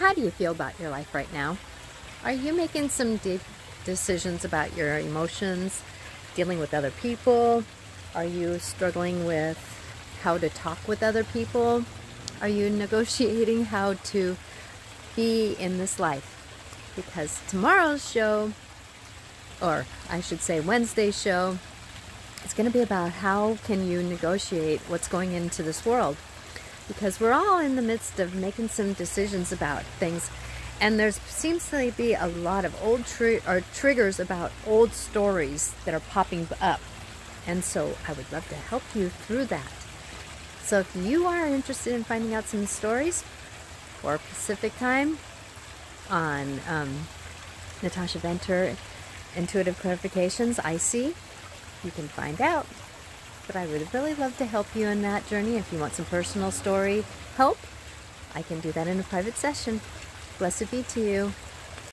How do you feel about your life right now? Are you making some decisions about your emotions, dealing with other people? Are you struggling with how to talk with other people? Are you negotiating how to be in this life? Because tomorrow's show, or I should say Wednesday's show, it's going to be about how can you negotiate what's going into this world. Because we're all in the midst of making some decisions about things. And there seems to be a lot of old or triggers about old stories that are popping up. And so i would love to help you through that. So if you are interested in finding out some stories for pacific time on um, natasha venter intuitive clarifications IC, you can find out but i would really love to help you in that journey if you want some personal story help i can do that in a private session Blessed be to you.